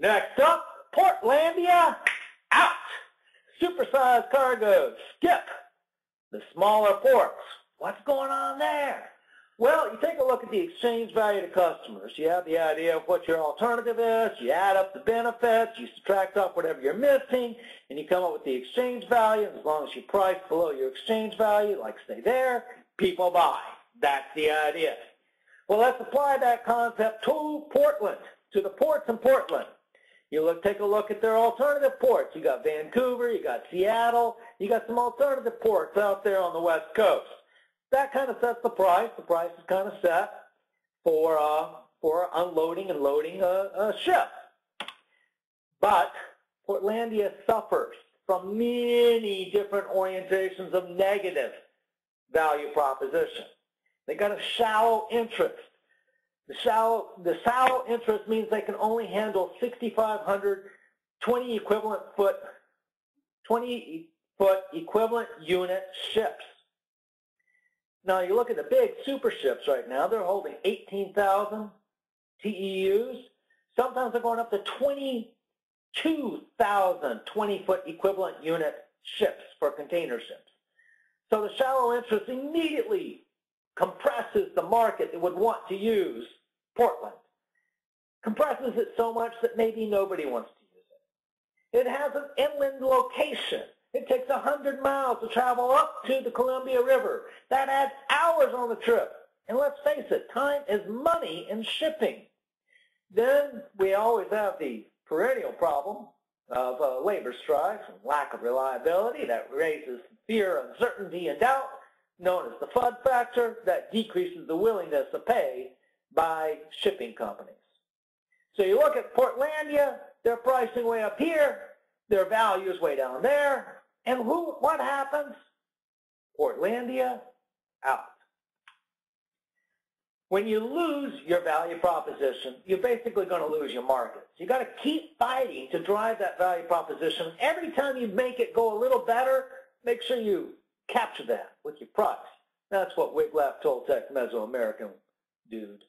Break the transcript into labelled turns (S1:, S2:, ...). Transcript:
S1: Next up, Portlandia, out. Supersized cargo, skip. The smaller ports, what's going on there? Well, you take a look at the exchange value to customers. You have the idea of what your alternative is. You add up the benefits. You subtract off whatever you're missing, and you come up with the exchange value. As long as you price below your exchange value, like stay there, people buy. That's the idea. Well, let's apply that concept to Portland, to the ports in Portland. You look, take a look at their alternative ports. You got Vancouver, you got Seattle, you got some alternative ports out there on the West Coast that kind of sets the price. The price is kind of set for uh, for unloading and loading a, a ship. But Portlandia suffers from many different orientations of negative value proposition. They got a shallow interest. The shallow, the interest means they can only handle 6,500 20 equivalent foot, 20 foot equivalent unit ships. Now you look at the big super ships right now, they're holding 18,000 TEUs. Sometimes they're going up to 22,000 20-foot equivalent unit ships for container ships. So the shallow interest immediately compresses the market that would want to use Portland. Compresses it so much that maybe nobody wants to use it. It has an inland location. It takes 100 miles to travel up to the Columbia River. That adds hours on the trip. And let's face it, time is money in shipping. Then we always have the perennial problem of uh, labor strikes and lack of reliability that raises fear, uncertainty, and doubt, known as the FUD factor, that decreases the willingness to pay by shipping companies. So you look at Portlandia, their pricing way up here, their value is way down there, and who? what happens? Portlandia, out. When you lose your value proposition, you're basically going to lose your markets. You've got to keep fighting to drive that value proposition. Every time you make it go a little better, make sure you capture that with your price. That's what Wiglaf Toltec Mesoamerican dude